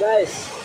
guys.